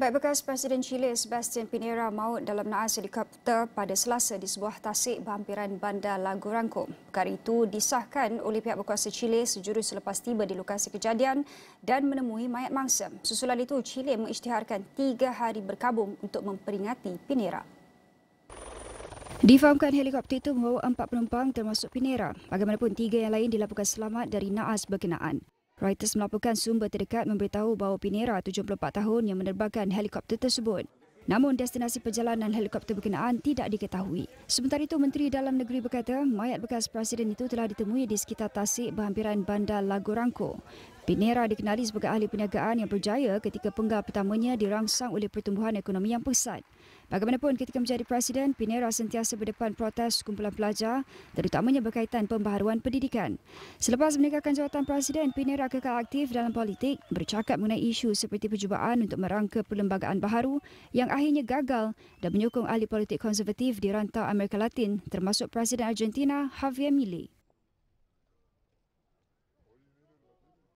Baik bekas Presiden Chile Sebastian Pinera maut dalam naas helikopter pada Selasa di sebuah tasik berhampiran bandar Lago Rangko. Perkara itu disahkan oleh pihak berkuasa Chile sejurus selepas tiba di lokasi kejadian dan menemui mayat mangsa. Susulan itu, Chile mengisytiharkan tiga hari berkabung untuk memperingati Pinera. Difahamkan helikopter itu membawa empat penumpang termasuk Pinera. Bagaimanapun tiga yang lain dilaporkan selamat dari naas berkenaan. Reuters melaporkan sumber terdekat memberitahu bahawa Pinera 74 tahun yang menerbangkan helikopter tersebut. Namun destinasi perjalanan helikopter berkenaan tidak diketahui. Sementara itu, Menteri Dalam Negeri berkata mayat bekas Presiden itu telah ditemui di sekitar tasik berhampiran bandar Lago Rangko. Pinera dikenali sebagai ahli perniagaan yang berjaya ketika penggal pertamanya dirangsang oleh pertumbuhan ekonomi yang pesat. Bagaimanapun ketika menjadi Presiden, Pinera sentiasa berdepan protes kumpulan pelajar terutamanya berkaitan pembaharuan pendidikan. Selepas meninggalkan jawatan Presiden, Pinera kekal aktif dalam politik bercakap mengenai isu seperti percubaan untuk merangka perlembagaan baharu yang akhirnya gagal dan menyokong ahli politik konservatif di rantau Amerika Latin termasuk Presiden Argentina Javier Milei.